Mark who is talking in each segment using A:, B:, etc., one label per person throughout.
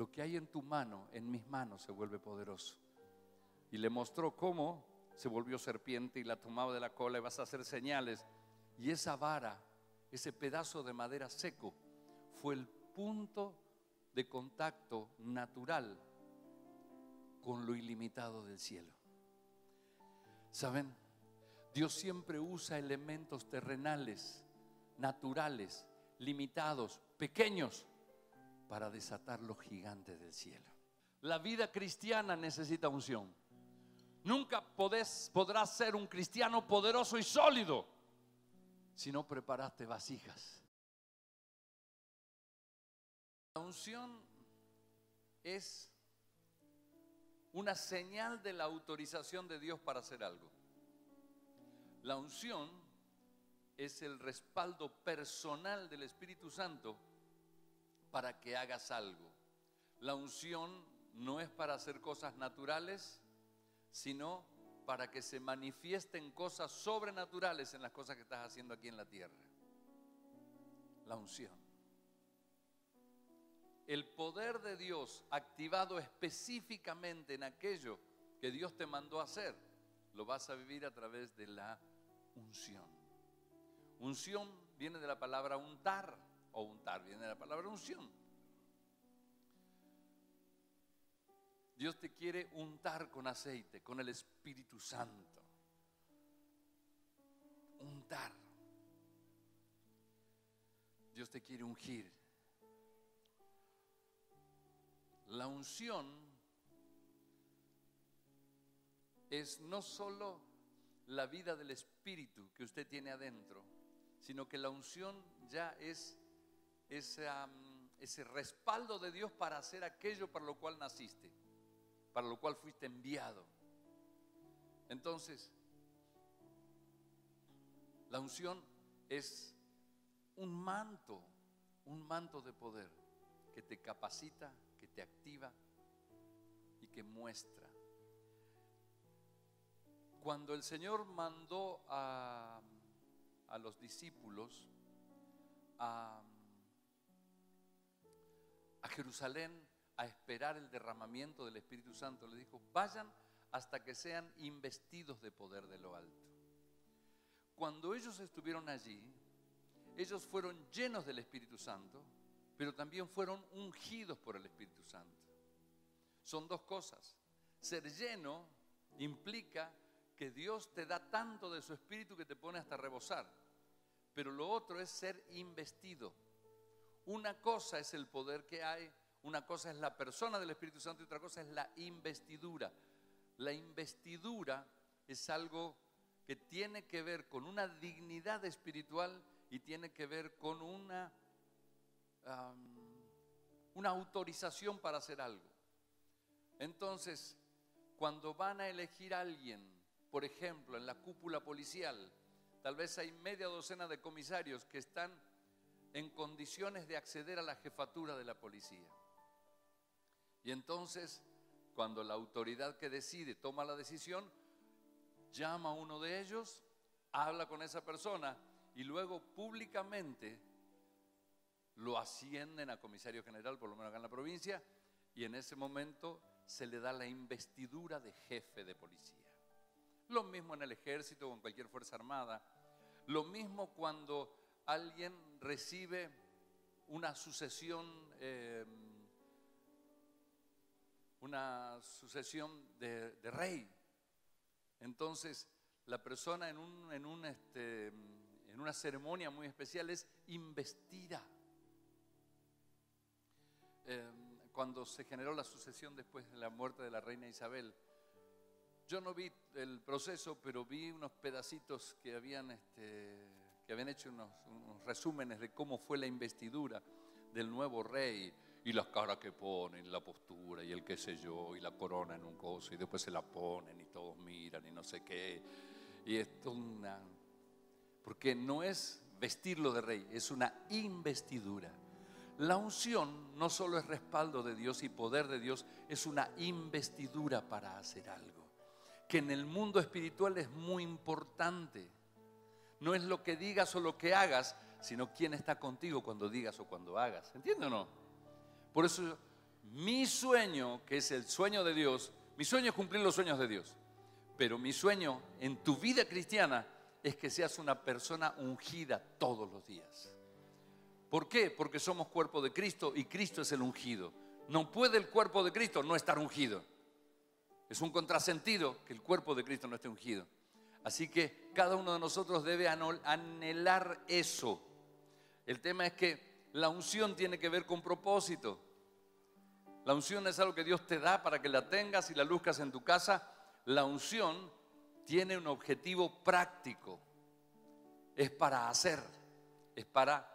A: lo que hay en tu mano, en mis manos, se vuelve poderoso. Y le mostró cómo se volvió serpiente y la tomaba de la cola y vas a hacer señales. Y esa vara, ese pedazo de madera seco, fue el punto de contacto natural con lo ilimitado del cielo. ¿Saben? Dios siempre usa elementos terrenales, naturales, limitados, pequeños, para desatar los gigantes del cielo. La vida cristiana necesita unción. Nunca podrás ser un cristiano poderoso y sólido si no preparaste vasijas. La unción es una señal de la autorización de Dios para hacer algo. La unción es el respaldo personal del Espíritu Santo para que hagas algo. La unción no es para hacer cosas naturales, sino para que se manifiesten cosas sobrenaturales en las cosas que estás haciendo aquí en la tierra. La unción. El poder de Dios activado específicamente en aquello que Dios te mandó a hacer, lo vas a vivir a través de la unción. Unción viene de la palabra untar, o untar viene la palabra unción. Dios te quiere untar con aceite, con el Espíritu Santo. Untar. Dios te quiere ungir. La unción es no solo la vida del Espíritu que usted tiene adentro, sino que la unción ya es ese, ese respaldo de Dios para hacer aquello para lo cual naciste para lo cual fuiste enviado. Entonces, la unción es un manto, un manto de poder que te capacita, que te activa y que muestra. Cuando el Señor mandó a, a los discípulos a, a Jerusalén a esperar el derramamiento del Espíritu Santo, le dijo, vayan hasta que sean investidos de poder de lo alto. Cuando ellos estuvieron allí, ellos fueron llenos del Espíritu Santo, pero también fueron ungidos por el Espíritu Santo. Son dos cosas. Ser lleno implica que Dios te da tanto de su Espíritu que te pone hasta rebosar. Pero lo otro es ser investido. Una cosa es el poder que hay una cosa es la persona del Espíritu Santo y otra cosa es la investidura. La investidura es algo que tiene que ver con una dignidad espiritual y tiene que ver con una, una autorización para hacer algo. Entonces, cuando van a elegir a alguien, por ejemplo, en la cúpula policial, tal vez hay media docena de comisarios que están en condiciones de acceder a la jefatura de la policía. Y entonces, cuando la autoridad que decide toma la decisión, llama a uno de ellos, habla con esa persona y luego públicamente lo ascienden a comisario general, por lo menos acá en la provincia, y en ese momento se le da la investidura de jefe de policía. Lo mismo en el ejército o en cualquier fuerza armada. Lo mismo cuando alguien recibe una sucesión eh, una sucesión de, rey. Entonces, la persona este, en una ceremonia muy especial es investida. Em, cuando se generó la sucesión después de la muerte de la reina Isabel, yo no vi el proceso, pero vi unos pedacitos que habían, este, que habían hecho unos, unos resúmenes de cómo fue la investidura del nuevo rey y las caras que ponen, la postura y el qué sé yo, y la corona en un coso, y después se la ponen y todos miran y no sé qué. Y esto una. Porque no es vestirlo de rey, es una investidura. La unción no solo es respaldo de Dios y poder de Dios, es una investidura para hacer algo. Que en el mundo espiritual es muy importante. No es lo que digas o lo que hagas, sino quién está contigo cuando digas o cuando hagas. ¿Entienden o no? Por eso Mi sueño, que es el sueño de Dios, mi sueño es cumplir los sueños de Dios. Pero mi sueño en tu vida cristiana es que seas una persona ungida todos los días. ¿Por qué? Porque somos cuerpo de Cristo y Cristo es el ungido. No puede el cuerpo de Cristo no estar ungido. Es un contrasentido que el cuerpo de Cristo no esté ungido. Así que cada uno de nosotros debe anhelar eso. El tema es que la unción tiene que ver con propósito. La unción es algo que Dios te da para que la tengas y la luzcas en tu casa la unción tiene un objetivo práctico. Es para hacer, es para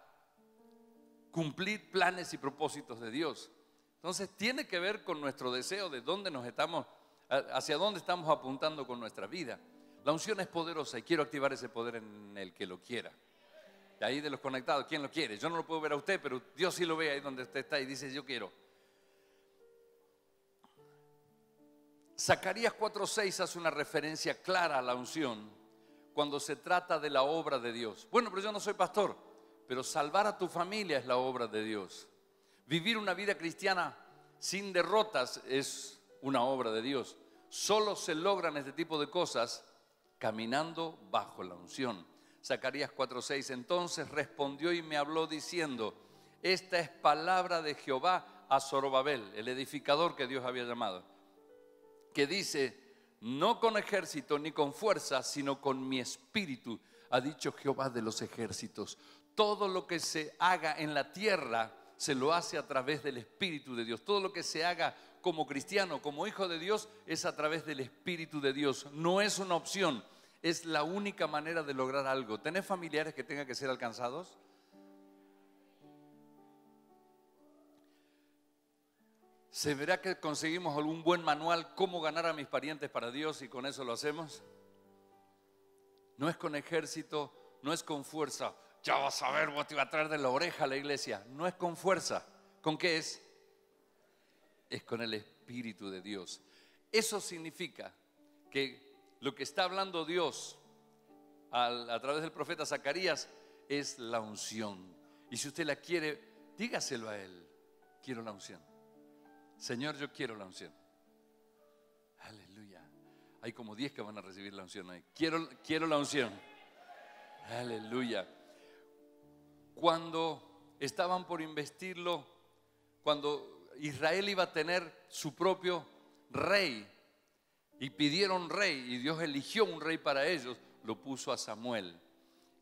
A: cumplir planes y propósitos de Dios. Entonces tiene que ver con nuestro deseo de dónde nos estamos, hacia dónde estamos apuntando con nuestra vida. La unción es poderosa y quiero activar ese poder en el que lo quiera. De ahí de los conectados, ¿quién lo quiere? Yo no lo puedo ver a usted, pero Dios sí lo ve ahí donde usted está y dice, yo quiero. Zacarías 4:6 hace una referencia clara a la unción cuando se trata de la obra de Dios. Bueno, pero yo no soy pastor, pero salvar a tu familia es la obra de Dios. Vivir una vida cristiana sin derrotas es una obra de Dios. Solo se logran este tipo de cosas caminando bajo la unción. Zacarías 4:6 entonces respondió y me habló diciendo, esta es palabra de Jehová a Zorobabel, el edificador que Dios había llamado que dice, no con ejército ni con fuerza, sino con mi espíritu, ha dicho Jehová de los ejércitos. Todo lo que se haga en la tierra se lo hace a través del Espíritu de Dios. Todo lo que se haga como cristiano, como hijo de Dios, es a través del Espíritu de Dios. No es una opción, es la única manera de lograr algo. ¿Tenés familiares que tengan que ser alcanzados? ¿Se verá que conseguimos algún buen manual cómo ganar a mis parientes para Dios y con eso lo hacemos? No es con ejército, no es con fuerza. Ya vas a ver, vos te iba a traer de la oreja a la iglesia. No es con fuerza. ¿Con qué es? Es con el Espíritu de Dios. Eso significa que lo que está hablando Dios a través del profeta Zacarías es la unción. Y si usted la quiere, dígaselo a él. Quiero la unción. Señor, yo quiero la unción. Aleluya. Hay como 10 que van a recibir la unción. Quiero, quiero la unción. Aleluya. Cuando estaban por investirlo, cuando Israel iba a tener su propio rey y pidieron rey y Dios eligió un rey para ellos, lo puso a Samuel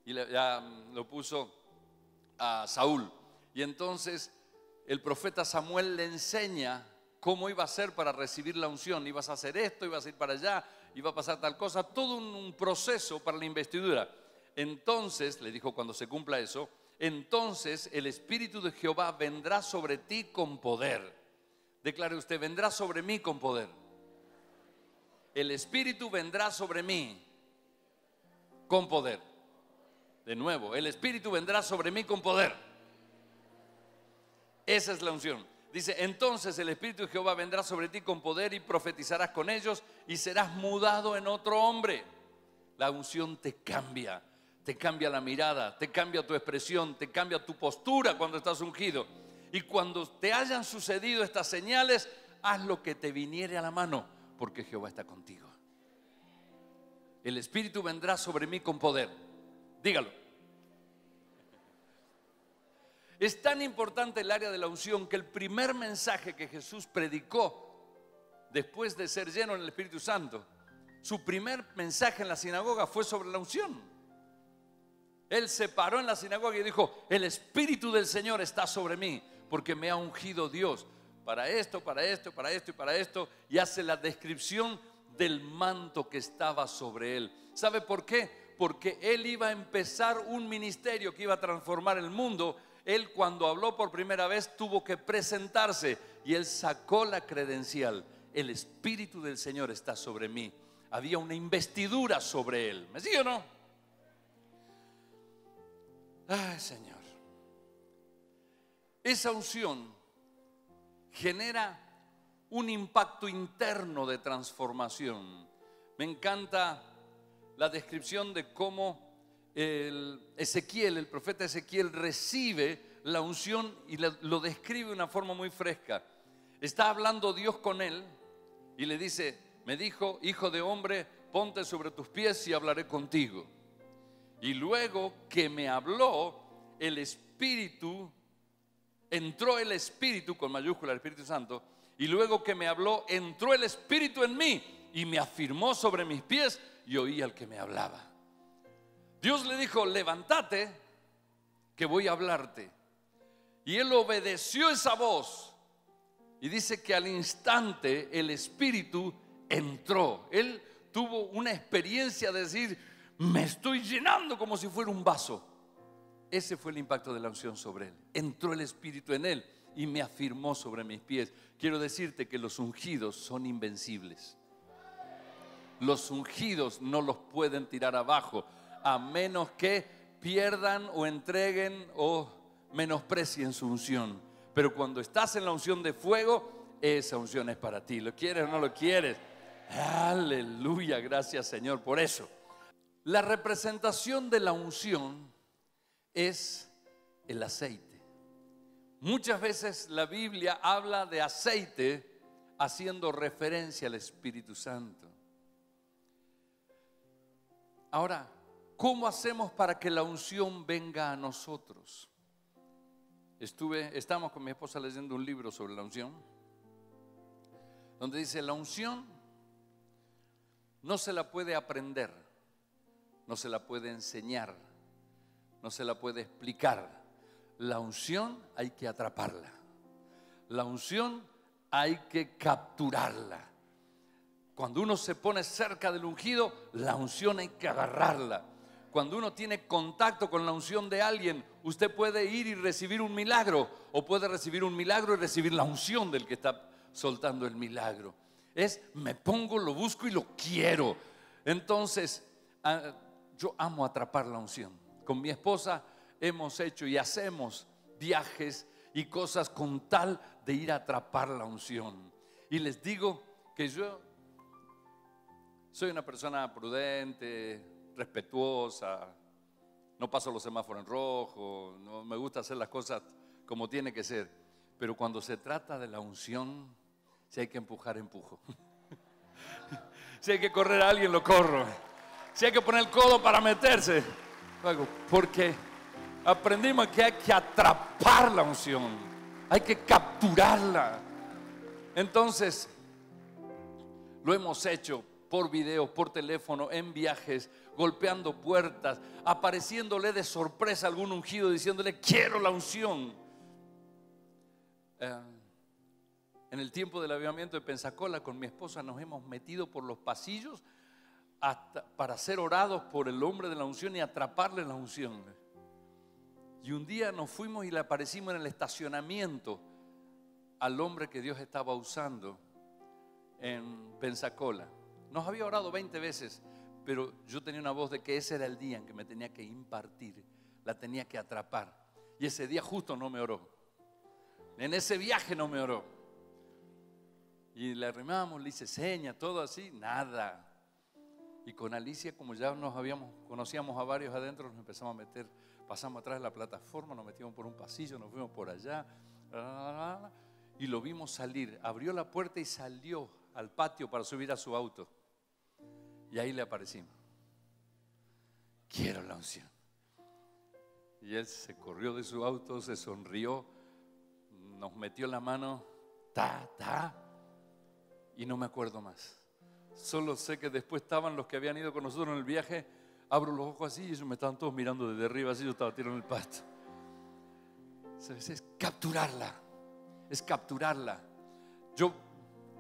A: y lo puso a Saúl. Y entonces el profeta Samuel le enseña cómo iba a ser para recibir la unción. Ibas a hacer esto, ibas a ir para allá, iba a pasar tal cosa, todo un, proceso para la investidura. Entonces, le dijo cuando se cumpla eso, entonces el Espíritu de Jehová vendrá sobre ti con poder. Declare usted, vendrá sobre mí con poder. El Espíritu vendrá sobre mí con poder. De nuevo, el Espíritu vendrá sobre mí con poder. Esa es la unción. Dice, entonces el Espíritu de Jehová vendrá sobre ti con poder y profetizarás con ellos y serás mudado en otro hombre. La unción te cambia, te cambia la mirada, te cambia tu expresión, te cambia tu postura cuando estás ungido. Y cuando te hayan sucedido estas señales, haz lo que te viniere a la mano, porque Jehová está contigo. El Espíritu vendrá sobre mí con poder. Dígalo. Es tan importante el área de la unción que el primer mensaje que Jesús predicó después de ser lleno en el Espíritu Santo, su primer mensaje en la sinagoga fue sobre la unción. Él se paró en la sinagoga y dijo, el Espíritu del Señor está sobre mí porque me ha ungido Dios para esto, para esto, para esto y para esto, y hace la descripción del manto que estaba sobre él. ¿Sabe por qué? Porque él iba a empezar un ministerio que iba a transformar el mundo él cuando habló por primera vez tuvo que presentarse y él sacó la credencial. El Espíritu del Señor está sobre mí. Había una investidura sobre él. ¿Me sigue o no? Ay, Señor. Esa unción genera un impacto interno de transformación. Me encanta la descripción de cómo el Ezequiel, el profeta Ezequiel, recibe la unción y lo describe de una forma muy fresca. Está hablando Dios con él y le dice, me dijo, hijo de hombre, ponte sobre tus pies y hablaré contigo. Y luego que me habló, el Espíritu, entró el Espíritu, con mayúscula el Espíritu Santo, y luego que me habló, entró el Espíritu en mí y me afirmó sobre mis pies y oí al que me hablaba. Dios le dijo, levántate, que voy a hablarte. Y él obedeció esa voz. Y dice que al instante el Espíritu entró. Él tuvo una experiencia de decir, me estoy llenando como si fuera un vaso. Ese fue el impacto de la unción sobre él. Entró el Espíritu en él y me afirmó sobre mis pies. Quiero decirte que los ungidos son invencibles. Los ungidos no los pueden tirar abajo a menos que pierdan o entreguen o menosprecien su unción. Pero cuando estás en la unción de fuego, esa unción es para ti. ¿Lo quieres o no lo quieres? Aleluya, gracias Señor por eso. La representación de la unción es el aceite. Muchas veces la Biblia habla de aceite haciendo referencia al Espíritu Santo. Ahora, ¿Cómo hacemos para que la unción venga a nosotros? Estuve, estamos con mi esposa leyendo un libro sobre la unción, donde dice, la unción no se la puede aprender, no se la puede enseñar, no se la puede explicar. La unción hay que atraparla. La unción hay que capturarla. Cuando uno se pone cerca del ungido, la unción hay que agarrarla cuando uno tiene contacto con la unción de alguien, usted puede ir y recibir un milagro o puede recibir un milagro y recibir la unción del que está soltando el milagro. Es me pongo, lo busco y lo quiero. Entonces, ah, yo amo atrapar la unción. Con mi esposa hemos hecho y hacemos viajes y cosas con tal de ir a atrapar la unción. Y les digo que yo soy una persona prudente, respetuosa, no paso los semáforos en rojo, no me gusta hacer las cosas como tiene que ser. Pero cuando se trata de la unción, si hay que empujar, empujo. si hay que correr a alguien, lo corro. Si hay que poner el codo para meterse, porque aprendimos que hay que atrapar la unción, hay que capturarla. Entonces, lo hemos hecho por video, por teléfono, en viajes, golpeando puertas, apareciéndole de sorpresa algún ungido, diciéndole, quiero la unción. Eh, en el tiempo del avivamiento de Pensacola, con mi esposa nos hemos metido por los pasillos para ser orados por el hombre de la unción y atraparle la unción. Y un día nos fuimos y le aparecimos en el estacionamiento al hombre que Dios estaba usando en Pensacola. Nos había orado 20 veces pero yo tenía una voz de que ese era el día en que me tenía que impartir, la tenía que atrapar. Y ese día justo no me oró. En ese viaje no me oró. Y le arrimamos, le hice seña, todo así, nada. Y con Alicia, como ya nos habíamos, conocíamos a varios adentro, nos empezamos a meter, pasamos atrás de la plataforma, nos metimos por un pasillo, nos fuimos por allá, y lo vimos salir. Abrió la puerta y salió al patio para subir a su auto. Y ahí le aparecimos. Quiero la unción. Y él se corrió de su auto, se sonrió, nos metió la mano, ta, ta, y no me acuerdo más. Solo sé que después estaban los que habían ido con nosotros en el viaje, abro los ojos así y ellos me estaban todos mirando desde arriba, así yo estaba tirando el pasto. Es capturarla, es capturarla. Yo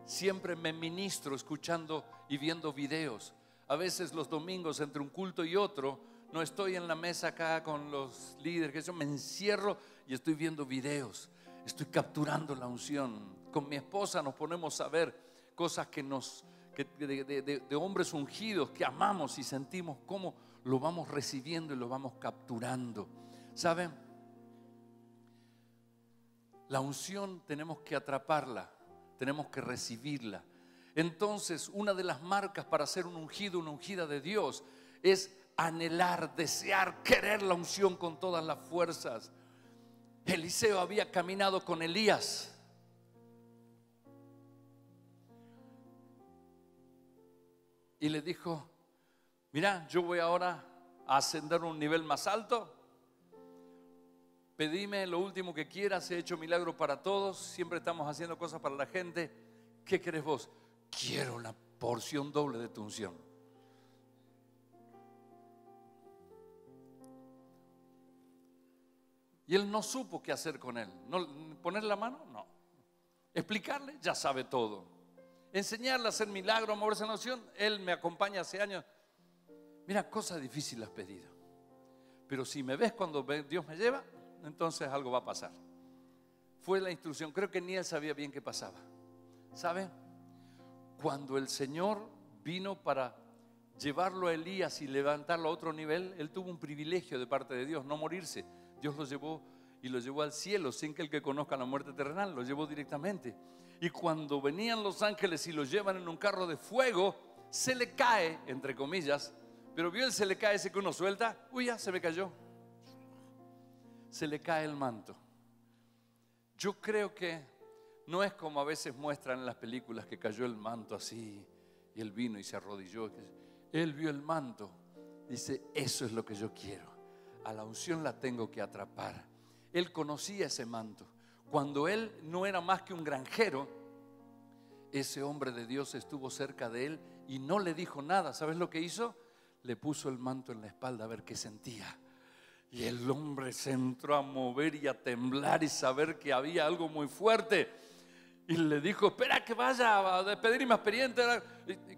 A: siempre me ministro escuchando y viendo videos a veces los domingos entre un culto y otro, no estoy en la mesa acá con los líderes, que yo me encierro y estoy viendo videos, estoy capturando la unción. Con mi esposa nos ponemos a ver cosas que nos, de, de hombres ungidos que amamos y sentimos cómo lo vamos recibiendo y lo vamos capturando. ¿Saben? La unción tenemos que atraparla, tenemos que recibirla entonces, una de las marcas para ser un ungido, una ungida de Dios, es anhelar, desear, querer la unción con todas las fuerzas. Eliseo había caminado con Elías y le dijo, mira, yo voy ahora a ascender a un nivel más alto. Pedime lo último que quieras, he hecho milagros para todos, siempre estamos haciendo cosas para la gente. ¿Qué querés vos? Quiero una porción doble de tu unción. Y él no supo qué hacer con él. ¿No, ¿Ponerle la mano? No. Explicarle, ya sabe todo. Enseñarle a hacer milagros, a moverse en la unción. Él me acompaña hace años. Mira, cosa difícil has pedido. Pero si me ves cuando Dios me lleva, entonces algo va a pasar. Fue la instrucción. Creo que ni él sabía bien qué pasaba. ¿Sabe? Cuando el Señor vino para llevarlo a Elías y levantarlo a otro nivel, él tuvo un privilegio de parte de Dios, no morirse. Dios lo llevó y lo llevó al cielo sin que el que conozca la muerte terrenal, lo llevó directamente. Y cuando venían los ángeles y lo llevan en un carro de fuego, se le cae, entre comillas, pero vio el se le cae ese que uno suelta, uy, ya se me cayó. Se le cae el manto. Yo creo que no es como a veces muestran en las películas que cayó el manto así y él vino y se arrodilló. Él vio el manto. Dice, eso es lo que yo quiero. A la unción la tengo que atrapar. Él conocía ese manto. Cuando él no era más que un granjero, ese hombre de Dios estuvo cerca de él y no le dijo nada. ¿Sabes lo que hizo? Le puso el manto en la espalda a ver qué sentía. Y el hombre se entró a mover y a temblar y saber que había algo muy fuerte. Y le dijo, espera que vaya a despedir mi expediente.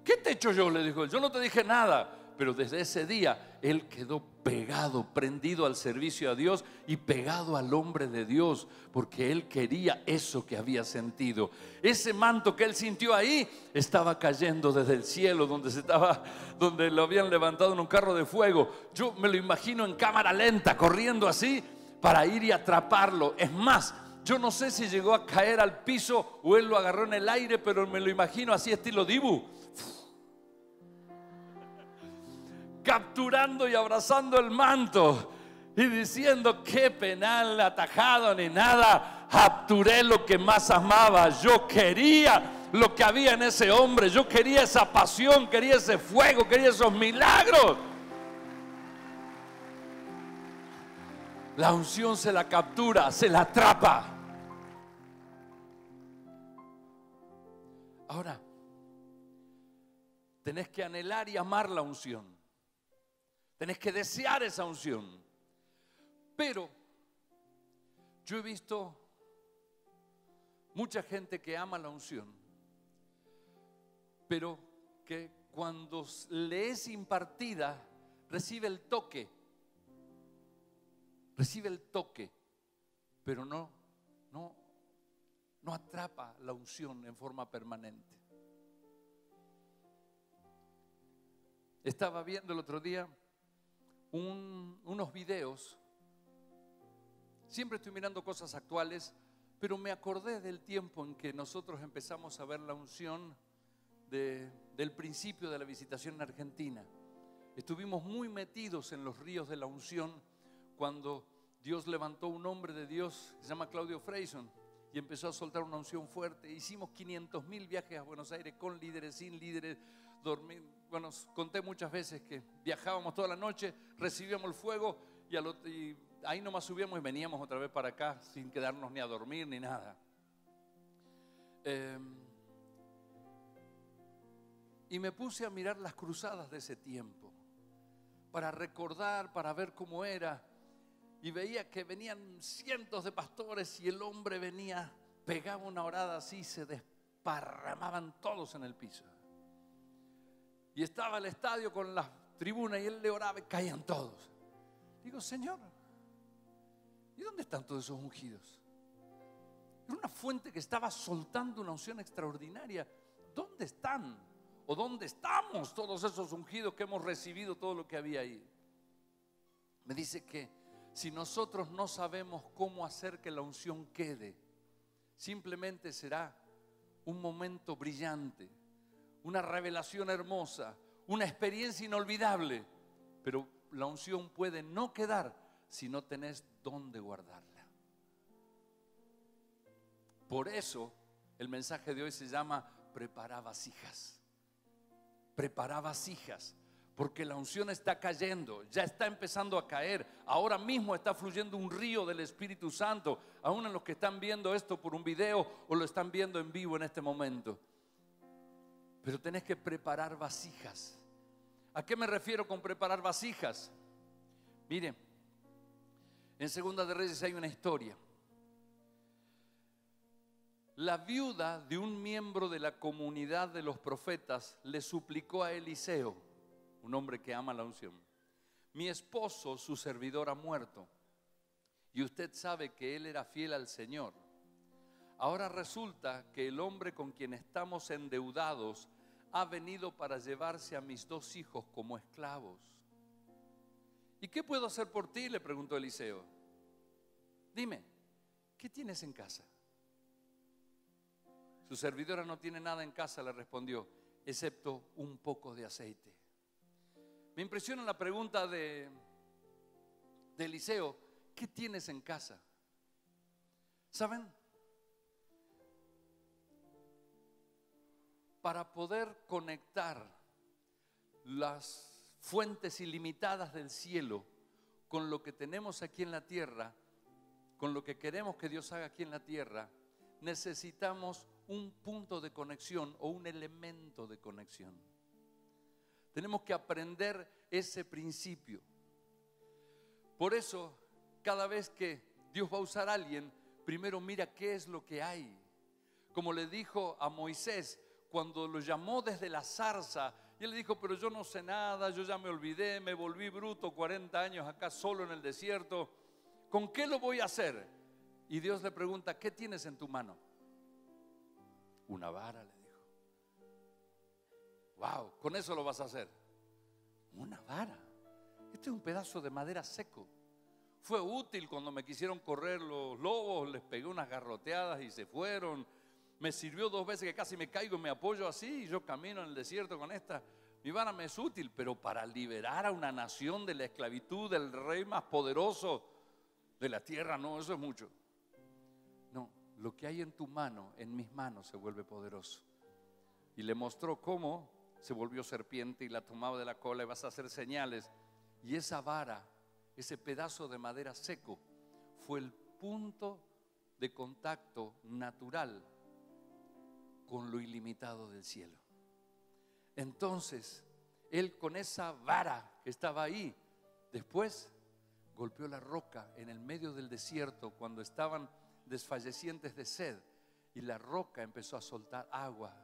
A: ¿Qué te he hecho yo? Le dijo, yo no te dije nada. Pero desde ese día él quedó pegado, prendido al servicio a Dios y pegado al hombre de Dios, porque él quería eso que había sentido. Ese manto que él sintió ahí estaba cayendo desde el cielo, donde se estaba, donde lo habían levantado en un carro de fuego. Yo me lo imagino en cámara lenta, corriendo así para ir y atraparlo. Es más, yo no sé si llegó a caer al piso o él lo agarró en el aire, pero me lo imagino así estilo Dibu capturando y abrazando el manto y diciendo qué penal atajado ni nada, capturé lo que más amaba, yo quería lo que había en ese hombre, yo quería esa pasión, quería ese fuego, quería esos milagros. La unción se la captura, se la atrapa. Ahora, tenés que anhelar y amar la unción. Tenés que desear esa unción. Pero yo he visto mucha gente que ama la unción, pero que cuando le es impartida recibe el toque, recibe el toque, pero no, no, no atrapa la unción en forma permanente. Estaba viendo el otro día unos videos. Siempre estoy mirando cosas actuales, pero me acordé del tiempo en que nosotros empezamos a ver la unción del principio de la visitación en Argentina. Estuvimos muy metidos en los ríos de la unción cuando Dios levantó un hombre de Dios se llama Claudio Freyson y empezó a soltar una unción fuerte. Hicimos 500 mil viajes a Buenos Aires con líderes, sin líderes, dormir, bueno, conté muchas veces que viajábamos toda la noche, recibíamos el fuego y, ahí nomás subíamos y veníamos otra vez para acá sin quedarnos ni a dormir ni nada. Em, y me puse a mirar las cruzadas de ese tiempo, para recordar, para ver cómo era. Y veía que venían cientos de pastores y el hombre venía, pegaba una orada así, se desparramaban todos en el piso. Y estaba el estadio con las tribunas y él le oraba y caían todos. Digo, Señor, ¿y dónde están todos esos ungidos? Era una fuente que estaba soltando una unción extraordinaria. ¿Dónde están? ¿O dónde estamos todos esos ungidos que hemos recibido todo lo que había ahí? Me dice que si nosotros no sabemos cómo hacer que la unción quede, simplemente será un momento brillante una revelación hermosa, una experiencia inolvidable, pero la unción puede no quedar si no tenés dónde guardarla. Por eso el mensaje de hoy se llama prepara vasijas. prepara vasijas, porque la unción está cayendo, ya está empezando a caer. Ahora mismo está fluyendo un río del Espíritu Santo, aún en los que están viendo esto por un video o lo están viendo en vivo en este momento. Pero tenés que preparar vasijas. ¿A qué me refiero con preparar vasijas? Miren, en Segunda de Reyes hay una historia. La viuda de un miembro de la comunidad de los profetas le suplicó a Eliseo, un hombre que ama la unción, mi esposo, su servidor, ha muerto, y usted sabe que él era fiel al Señor. Ahora resulta que el hombre con quien estamos endeudados ha venido para llevarse a mis dos hijos como esclavos. ¿Y qué puedo hacer por ti? le preguntó Eliseo. Dime, ¿qué tienes en casa? Su servidora no tiene nada en casa, le respondió, excepto un poco de aceite. Me impresiona la pregunta de, Eliseo, ¿qué tienes en casa? ¿Saben? Para poder conectar las fuentes ilimitadas del cielo con lo que tenemos aquí en la tierra, con lo que queremos que Dios haga aquí en la tierra, necesitamos un punto de conexión o un elemento de conexión. Tenemos que aprender ese principio. Por eso, cada vez que Dios va a usar a alguien, primero mira qué es lo que hay. Como le dijo a Moisés cuando lo llamó desde la zarza, y él le dijo, pero yo no sé nada, yo ya me olvidé, me volví bruto 40 años acá solo en el desierto, ¿con qué lo voy a hacer? Y Dios le pregunta, ¿qué tienes en tu mano? Una vara. Con eso lo vas a hacer. Una vara. Este es un pedazo de madera seco. Fue útil cuando me quisieron correr los lobos, les pegué unas garroteadas y se fueron. Me sirvió dos veces que casi me caigo me apoyo así y yo camino en el desierto con esta. Mi vara me es útil, pero para liberar a una nación de la esclavitud del rey más poderoso de la tierra, no, eso es mucho lo que hay en tu mano, en mis manos, se vuelve poderoso. Y le mostró cómo se volvió serpiente y la tomaba de la cola y vas a hacer señales. Y esa vara, ese pedazo de madera seco, fue el punto de contacto natural con lo ilimitado del cielo. Entonces, él con esa vara que estaba ahí, después golpeó la roca en el medio del desierto cuando estaban desfallecientes de sed y la roca empezó a soltar agua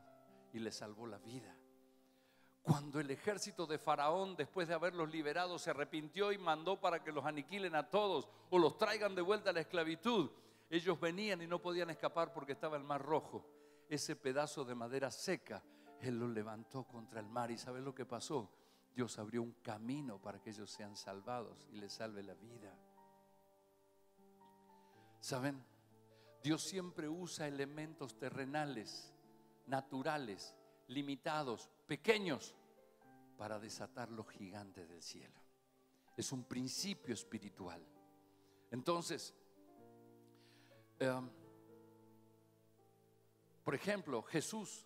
A: y le salvó la vida. Cuando el ejército de Faraón, después de haberlos liberado, se arrepintió y mandó para que los aniquilen a todos o los traigan de vuelta a la esclavitud, ellos venían y no podían escapar porque estaba el mar rojo. Ese pedazo de madera seca, Él lo levantó contra el mar y ¿sabes lo que pasó? Dios abrió un camino para que ellos sean salvados y les salve la vida. ¿Saben? Dios siempre usa elementos terrenales, naturales, limitados, pequeños, para desatar los gigantes del cielo. Es un principio espiritual. Entonces, em, por ejemplo, Jesús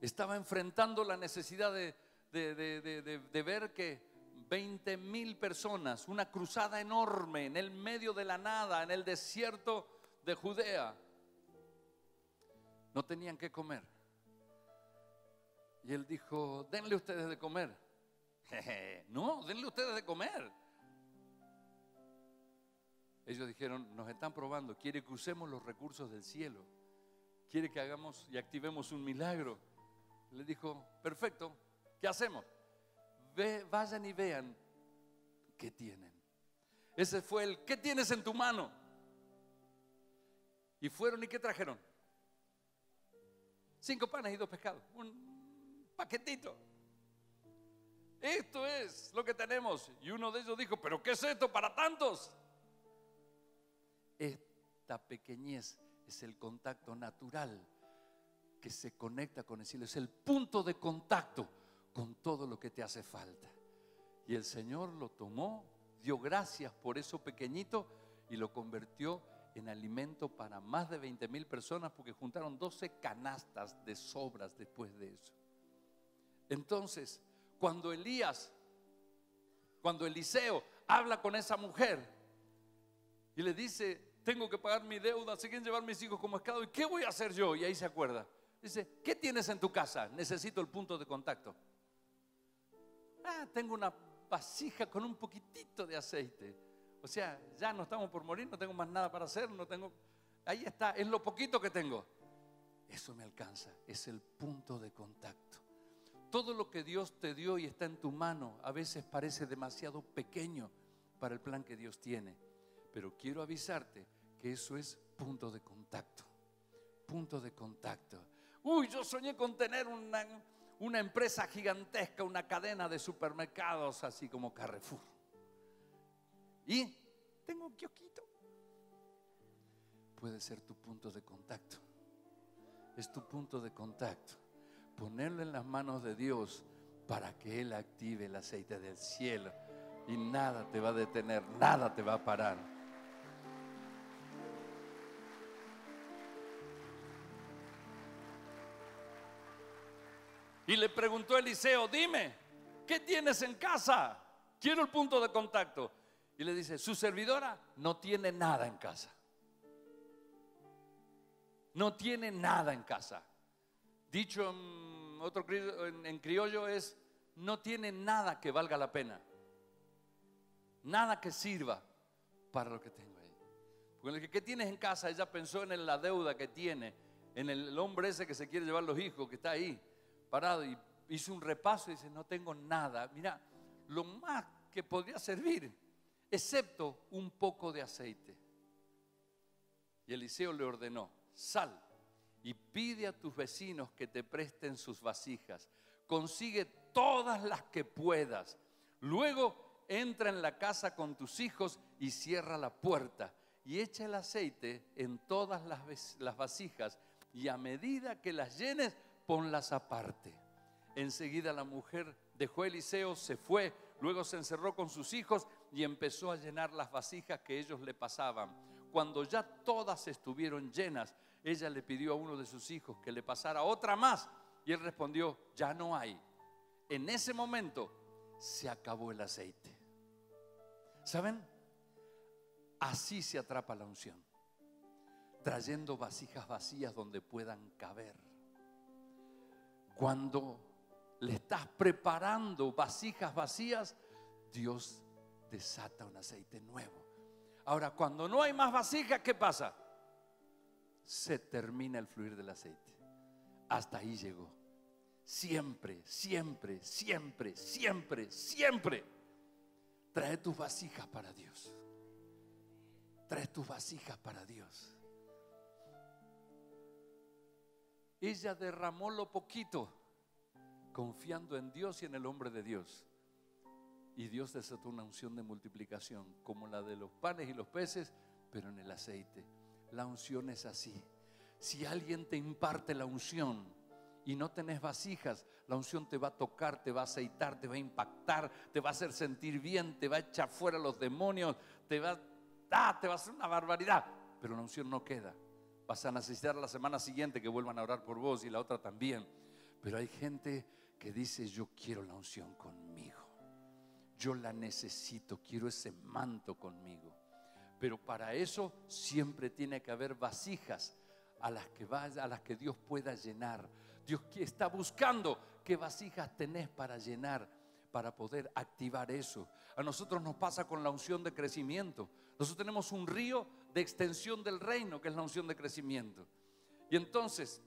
A: estaba enfrentando la necesidad de, de ver que 20 mil personas, una cruzada enorme en el medio de la nada, en el desierto, de Judea no tenían que comer. Y él dijo, denle ustedes de comer. no, denle ustedes de comer. Ellos dijeron, nos están probando, quiere que usemos los recursos del cielo, quiere que hagamos y activemos un milagro. Le dijo, perfecto, ¿qué hacemos? Vayan y vean qué tienen. Ese fue el, ¿qué tienes en tu mano? Y fueron y ¿qué trajeron? Cinco panes y dos pescados. Un paquetito. Esto es lo que tenemos. Y uno de ellos dijo, pero ¿qué es esto para tantos? Esta pequeñez es el contacto natural que se conecta con el cielo. Es el punto de contacto con todo lo que te hace falta. Y el Señor lo tomó, dio gracias por eso pequeñito y lo convirtió en alimento para más de 20 mil personas porque juntaron 12 canastas de sobras después de eso. Entonces, cuando Elías, cuando Eliseo habla con esa mujer y le dice, tengo que pagar mi deuda, se quieren llevar mis hijos como esclavo, ¿y qué voy a hacer yo? Y ahí se acuerda. Dice, ¿qué tienes en tu casa? Necesito el punto de contacto. Ah, tengo una vasija con un poquitito de aceite. O sea, ya no estamos por morir, no tengo más nada para hacer, no tengo... Ahí está, es lo poquito que tengo. Eso me alcanza, es el punto de contacto. Todo lo que Dios te dio y está en tu mano a veces parece demasiado pequeño para el plan que Dios tiene. Pero quiero avisarte que eso es punto de contacto. Punto de contacto. Uy, yo soñé con tener una, una empresa gigantesca, una cadena de supermercados así como Carrefour. Y tengo un kiosquito. Puede ser tu punto de contacto. Es tu punto de contacto. Ponerlo en las manos de Dios para que Él active el aceite del cielo. Y nada te va a detener, nada te va a parar. Y le preguntó Eliseo, dime, ¿qué tienes en casa? Quiero el punto de contacto. Y le dice, su servidora no tiene nada en casa. No tiene nada en casa. Dicho en, otro, en criollo es, no tiene nada que valga la pena. Nada que sirva para lo que tengo ahí. Porque el que tienes en casa, ella pensó en la deuda que tiene, en el hombre ese que se quiere llevar los hijos, que está ahí parado y hizo un repaso y dice, no tengo nada. Mira, lo más que podría servir, excepto un poco de aceite. Y Eliseo le ordenó, sal y pide a tus vecinos que te presten sus vasijas. Consigue todas las que puedas. Luego entra en la casa con tus hijos y cierra la puerta y echa el aceite en todas las, las vasijas y a medida que las llenes, ponlas aparte. Enseguida la mujer dejó Eliseo, se fue, luego se encerró con sus hijos y empezó a llenar las vasijas que ellos le pasaban. Cuando ya todas estuvieron llenas, ella le pidió a uno de sus hijos que le pasara otra más y él respondió, ya no hay. En ese momento se acabó el aceite. ¿Saben? Así se atrapa la unción, trayendo vasijas vacías donde puedan caber. Cuando le estás preparando vasijas vacías, Dios desata un aceite nuevo. Ahora, cuando no hay más vasijas, ¿qué pasa? Se termina el fluir del aceite. Hasta ahí llegó. Siempre, siempre, siempre, siempre, siempre. Trae tus vasijas para Dios. Trae tus vasijas para Dios. Ella derramó lo poquito, confiando en Dios y en el hombre de Dios. Y Dios desató una unción de multiplicación, como la de los panes y los peces, pero en el aceite. La unción es así. Si alguien te imparte la unción y no tenés vasijas, la unción te va a tocar, te va a aceitar, te va a impactar, te va a hacer sentir bien, te va a echar fuera los demonios, te va, ah, te va a hacer una barbaridad. Pero la unción no queda. Vas a necesitar la semana siguiente que vuelvan a orar por vos y la otra también. Pero hay gente que dice, yo quiero la unción conmigo. Yo la necesito, quiero ese manto conmigo. Pero para eso siempre tiene que haber vasijas a las que, vaya, a las que Dios pueda llenar. Dios está buscando qué vasijas tenés para llenar, para poder activar eso. A nosotros nos pasa con la unción de crecimiento. Nosotros tenemos un río de extensión del reino, que es la unción de crecimiento. Y entonces,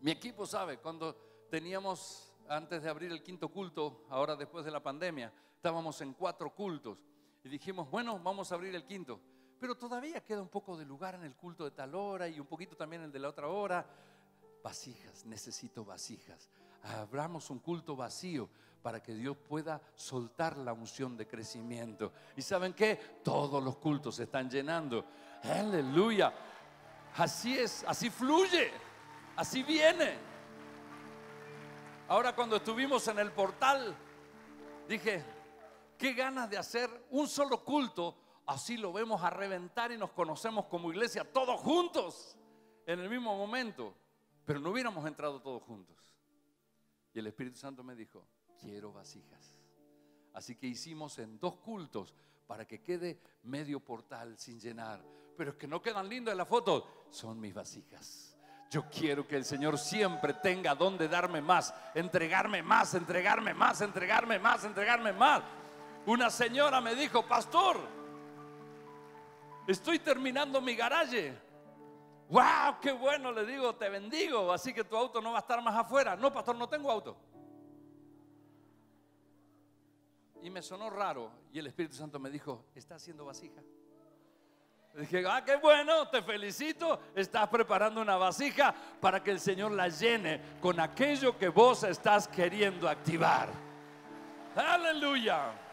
A: mi equipo sabe, cuando teníamos, antes de abrir el quinto culto, ahora después de la pandemia, estábamos en cuatro cultos. Y dijimos, bueno, vamos a abrir el quinto. Pero todavía queda un poco de lugar en el culto de tal hora y un poquito también en el de la otra hora. Vasijas, necesito vasijas. Abramos un culto vacío para que Dios pueda soltar la unción de crecimiento. ¿Y saben qué? Todos los cultos se están llenando. Aleluya. Así es, así fluye, así viene. Ahora cuando estuvimos en el portal, dije, qué ganas de hacer un solo culto, así lo vemos a reventar y nos conocemos como iglesia todos juntos en el mismo momento, pero no hubiéramos entrado todos juntos. Y el Espíritu Santo me dijo, quiero vasijas. Así que hicimos en dos cultos para que quede medio portal sin llenar. Pero es que no quedan lindas las fotos, son mis vasijas. Yo quiero que el Señor siempre tenga donde darme más, entregarme más, entregarme más, entregarme más, entregarme más. Una señora me dijo, pastor, estoy terminando mi garaje. ¡Wow! ¡Qué bueno! Le digo, te bendigo. Así que tu auto no va a estar más afuera. No, pastor, no tengo auto. Y me sonó raro. Y el Espíritu Santo me dijo, está haciendo vasija. Le dije, ah, qué bueno, te felicito. Estás preparando una vasija para que el Señor la llene con aquello que vos estás queriendo activar. Aleluya.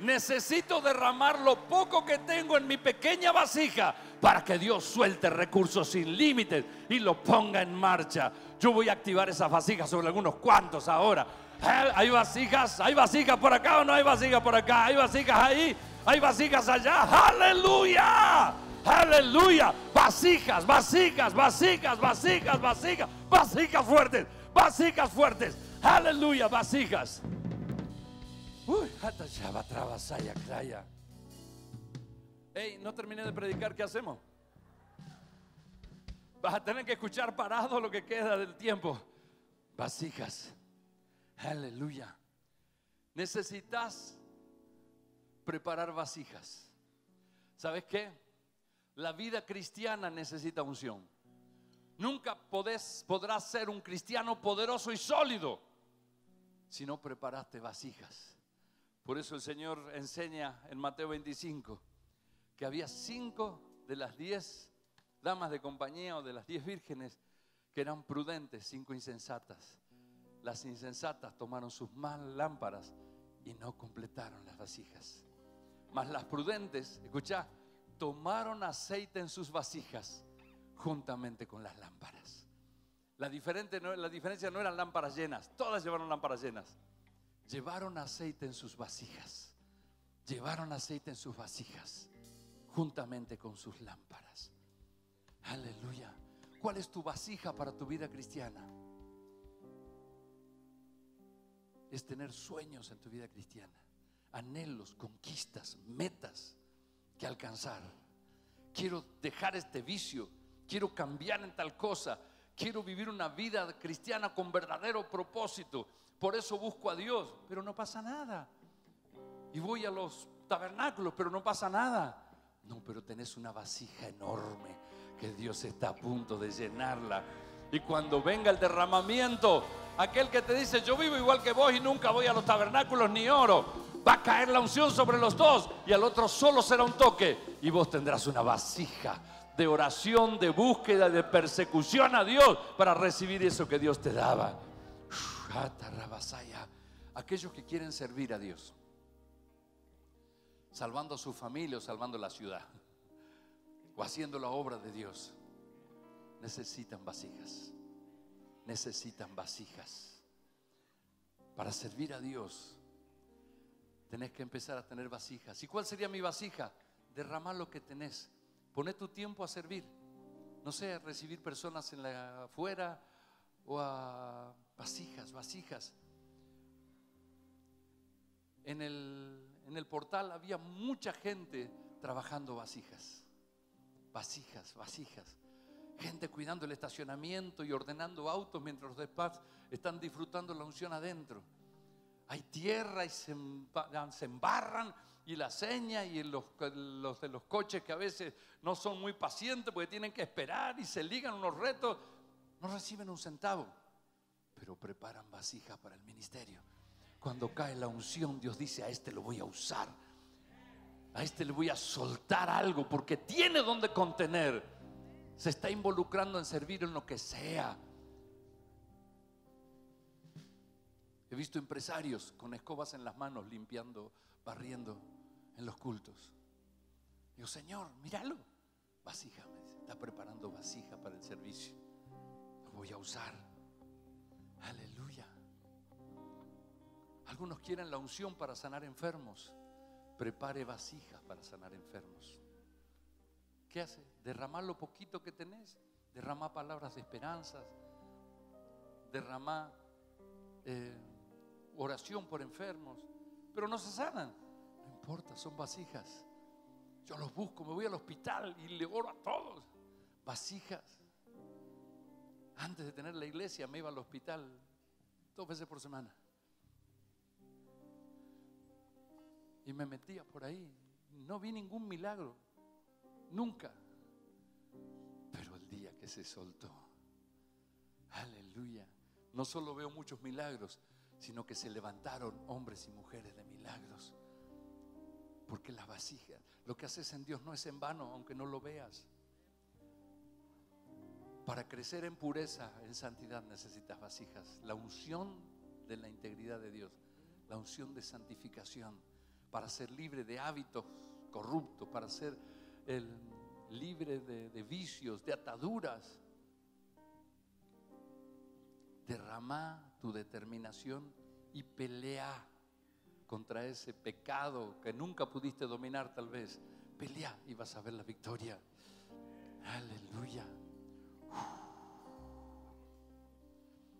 A: Necesito derramar lo poco que tengo en mi pequeña vasija para que Dios suelte recursos sin límites y lo ponga en marcha. Yo voy a activar esas vasijas sobre algunos cuantos ahora. Eh, hay vasijas, hay vasijas por acá o no hay vasijas por acá, hay vasijas ahí, hay vasijas allá. Aleluya, aleluya. Vasijas, vasijas, vasijas, vasijas, vasijas, vasijas fuertes, vasijas fuertes. Aleluya, vasijas. Uy, Hey, no terminé de predicar, ¿qué hacemos? Vas a tener que escuchar parado lo que queda del tiempo. Vasijas. Aleluya. Necesitas preparar vasijas. ¿Sabes qué? La vida cristiana necesita unción. Nunca podrás ser un cristiano poderoso y sólido si no preparaste vasijas. Por eso el Señor enseña en Mateo 25 que había cinco de las diez damas de compañía o de las diez vírgenes que eran prudentes, cinco insensatas. Las insensatas tomaron sus mal lámparas y no completaron las vasijas. Mas las prudentes, escucha, tomaron aceite en sus vasijas juntamente con las lámparas. La, diferente, la diferencia no eran lámparas llenas, todas llevaron lámparas llenas llevaron aceite en sus vasijas. Llevaron aceite en sus vasijas juntamente con sus lámparas. Aleluya. ¿Cuál es tu vasija para tu vida cristiana? Es tener sueños en tu vida cristiana, anhelos, conquistas, metas que alcanzar. Quiero dejar este vicio, quiero cambiar en tal cosa, quiero vivir una vida cristiana con verdadero propósito por eso busco a Dios, pero no pasa nada. Y voy a los tabernáculos, pero no pasa nada. No, pero tenés una vasija enorme que Dios está a punto de llenarla. Y cuando venga el derramamiento, aquel que te dice, yo vivo igual que vos y nunca voy a los tabernáculos ni oro, va a caer la unción sobre los dos y al otro solo será un toque y vos tendrás una vasija de oración, de búsqueda, de persecución a Dios para recibir eso que Dios te daba. Aquellos que quieren servir a Dios, salvando a su familia o salvando la ciudad, o haciendo la obra de Dios, necesitan vasijas. Necesitan vasijas. Para servir a Dios, tenés que empezar a tener vasijas. ¿Y cuál sería mi vasija? Derramar lo que tenés. Poné tu tiempo a servir. No sé, recibir personas en la afuera o a vasijas, vasijas. En el, en el portal había mucha gente trabajando vasijas, vasijas, vasijas. Gente cuidando el estacionamiento y ordenando autos mientras los despachos están disfrutando la unción adentro. Hay tierra y se, embarran y la seña y los, de los coches que a veces no son muy pacientes porque tienen que esperar y se ligan unos retos, no reciben un centavo pero preparan vasijas para el ministerio. Cuando cae la unción, Dios dice, a este lo voy a usar. A este le voy a soltar algo porque tiene donde contener. Se está involucrando en servir en lo que sea. He visto empresarios con escobas en las manos limpiando, barriendo en los cultos. Digo, Señor, míralo. Vasija, está preparando vasija para el servicio. Lo voy a usar. Aleluya. Algunos quieren la unción para sanar enfermos. Prepare vasijas para sanar enfermos. ¿Qué hace? Derramar lo poquito que tenés. Derrama palabras de esperanzas. derramá eh, oración por enfermos, pero no se sanan. Son vasijas. Yo los busco, me voy al hospital y le oro a todos. Vasijas. Antes de tener la iglesia me iba al hospital dos veces por semana. Y me metía por ahí. No vi ningún milagro. Nunca. Pero el día que se soltó, aleluya, no solo veo muchos milagros, sino que se levantaron hombres y mujeres de milagros. Porque la vasija, lo que haces en Dios no es en vano, aunque no lo veas. Para crecer en pureza, en santidad, necesitas vasijas. La unción de la integridad de Dios, la unción de santificación, para ser libre de hábitos corruptos, para ser libre de vicios, de ataduras. Derrama tu determinación y pelea contra ese pecado que nunca pudiste dominar tal vez. Pelea y vas a ver la victoria. Aleluya.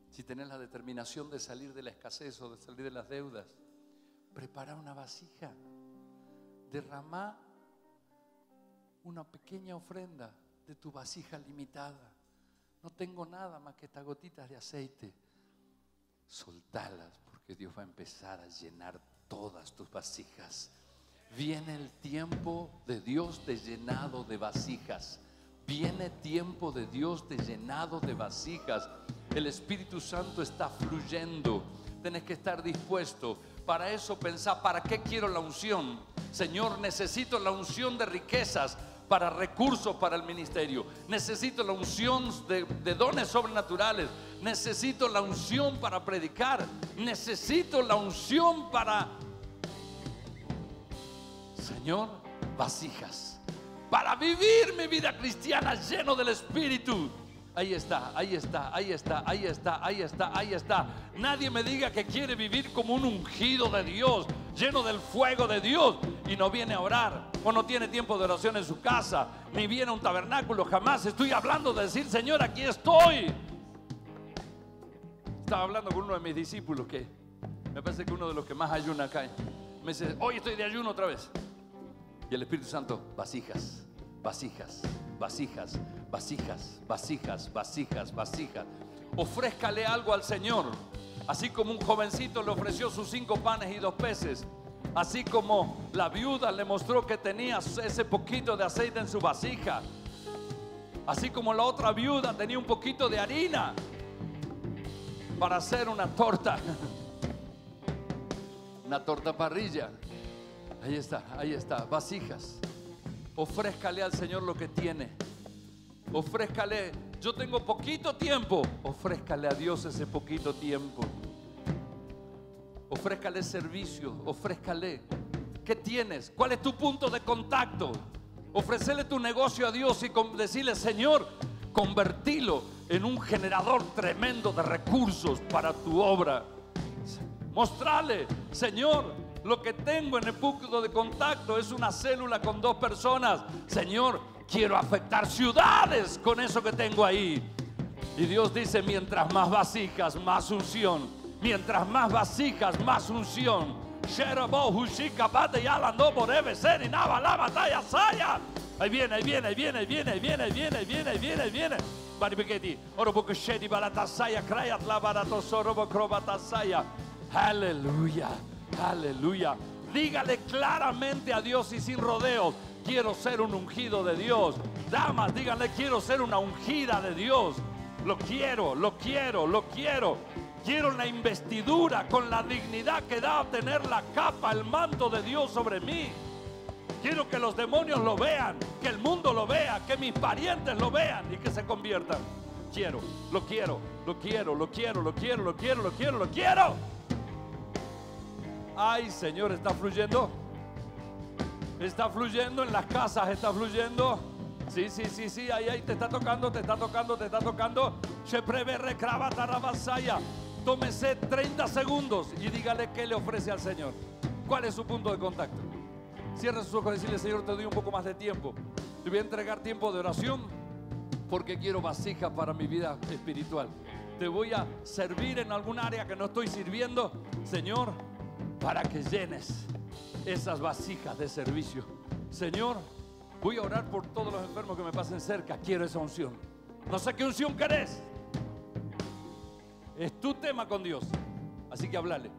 A: Si tenés la determinación de salir de la escasez o de salir de las deudas, prepara una vasija. Derrama una pequeña ofrenda de tu vasija limitada. No tengo nada más que estas gotitas de aceite. Soltalas porque Dios va a empezar a llenar todas tus vasijas. Viene el tiempo de Dios de llenado de vasijas. Viene tiempo de Dios de llenado de vasijas. El Espíritu Santo está fluyendo. Tienes que estar dispuesto. Para eso pensar, ¿para qué quiero la unción? Señor, necesito la unción de riquezas para recursos para el ministerio. Necesito la unción de, dones sobrenaturales. Necesito la unción para predicar. Necesito la unción para, Señor, vasijas. Para vivir mi vida cristiana lleno del Espíritu. Ahí está, ahí está, ahí está, ahí está, ahí está, ahí está. Nadie me diga que quiere vivir como un ungido de Dios, lleno del fuego de Dios y no viene a orar o no tiene tiempo de oración en su casa, ni viene a un tabernáculo, jamás. Estoy hablando de decir, Señor, aquí estoy. Estaba hablando con uno de mis discípulos que me parece que uno de los que más ayuna acá. Me dice, hoy estoy de ayuno otra vez. Y el Espíritu Santo, vasijas, vasijas, vasijas, vasijas, vasijas, vasijas, vasijas. Ofrézcale algo al Señor. Así como un jovencito le ofreció sus cinco panes y dos peces. Así como la viuda le mostró que tenía ese poquito de aceite en su vasija. Así como la otra viuda tenía un poquito de harina para hacer una torta. Una torta parrilla. Ahí está, ahí está, vasijas. Ofrézcale al Señor lo que tiene. Ofrézcale, yo tengo poquito tiempo. Ofrézcale a Dios ese poquito tiempo. Ofrézcale servicio, ofrézcale. ¿Qué tienes? ¿Cuál es tu punto de contacto? Ofrecerle tu negocio a Dios y decirle, Señor, convertilo en un generador tremendo de recursos para tu obra. Mostrarle, Señor, lo que tengo en el punto de contacto es una célula con dos personas. Señor, quiero afectar ciudades con eso que tengo ahí. Y Dios dice, mientras más vasijas, más unción. Mientras más vasijas, más unción. Ahí viene, ahí viene, ahí viene, ahí viene, ahí viene, ahí viene, ahí viene, ahí viene, ahí viene. Aleluya. Aleluya. Dígale claramente a Dios y sin rodeos, quiero ser un ungido de Dios. Damas, díganle, quiero ser una ungida de Dios. Lo quiero, lo quiero, lo quiero. Quiero la investidura con la dignidad que da tener la capa, el manto de Dios sobre mí. Quiero que los demonios lo vean, que el mundo lo vea, que mis parientes lo vean y que se conviertan. Quiero, lo quiero, lo quiero, lo quiero, lo quiero, lo quiero, lo quiero, lo quiero. Ay, Señor, está fluyendo. Está fluyendo en las casas, está fluyendo. Sí, sí, sí, sí, ahí, ahí te está tocando, te está tocando, te está tocando. Tómese 30 segundos y dígale qué le ofrece al Señor. ¿Cuál es su punto de contacto? Cierra sus ojos y decirle, Señor, te doy un poco más de tiempo. Te voy a entregar tiempo de oración porque quiero vasija para mi vida espiritual. te voy a servir en algún área que no estoy sirviendo, Señor, para que llenes esas vasijas de servicio. Señor, voy a orar por todos los enfermos que me pasen cerca. Quiero esa unción. No sé qué unción querés. Es tu tema con Dios. Así que hablale,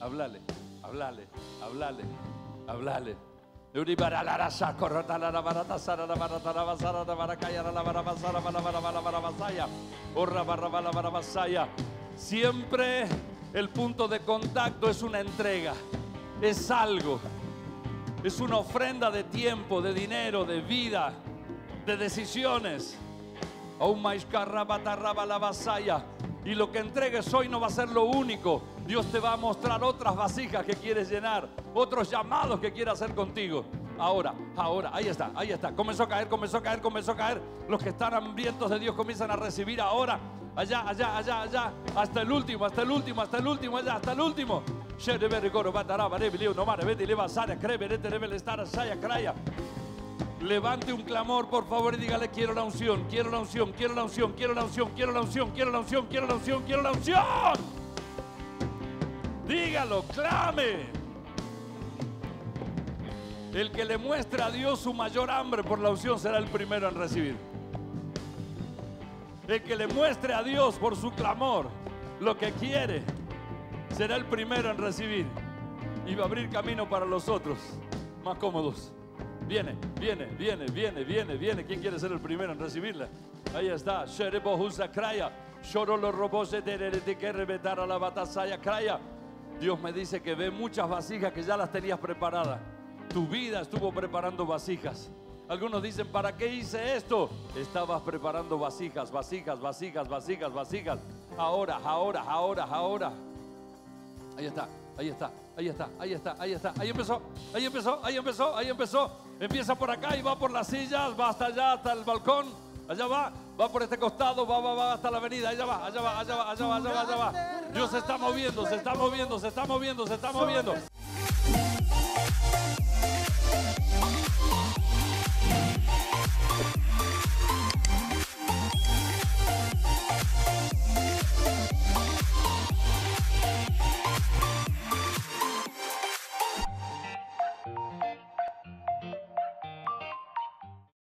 A: hablale, hablale, hablale, hablale. Siempre el punto de contacto es una entrega, es algo, es una ofrenda de tiempo, de dinero, de vida, de decisiones. Y lo que entregues hoy no va a ser lo único. Dios te va a mostrar otras vasijas que quieres llenar, otros llamados que quiere hacer contigo. Ahora, ahora, ahí está, ahí está. Comenzó a caer, comenzó a caer, comenzó a caer. Los que están hambrientos de Dios comienzan a recibir ahora. Allá, allá, allá, allá. Hasta el último, hasta el último, hasta el último, allá, hasta el último. Levante un clamor, por favor, y dígale, quiero la unción, quiero la unción, quiero la unción, quiero la unción, quiero la unción, quiero la unción, quiero la unción, quiero la unción. Dígalo, clame. El que le muestre a Dios su mayor hambre por la unción será el primero en recibir. El que le muestre a Dios por su clamor lo que quiere será el primero en recibir y va a abrir camino para los otros más cómodos. Viene, viene, viene, viene, viene, viene. ¿Quién quiere ser el primero en recibirla? Ahí está. Dios me dice que ve muchas vasijas que ya las tenías preparadas. Tu vida estuvo preparando vasijas. Algunos dicen, ¿para qué hice esto? Estabas preparando vasijas, vasijas, vasijas, vasijas, vasijas. Ahora, ahora, ahora, ahora. Ahí está, ahí está, ahí está, ahí está, ahí está. Ahí empezó, ahí empezó, ahí empezó, ahí empezó. Empieza por acá y va por las sillas, va hasta allá, hasta el balcón. Allá va, va por este costado, va, va, va hasta la avenida. Allá va, allá va, allá va, allá va, allá va, allá va. Dios se está moviendo, se está moviendo, se está moviendo, se está moviendo.